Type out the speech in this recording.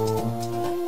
Música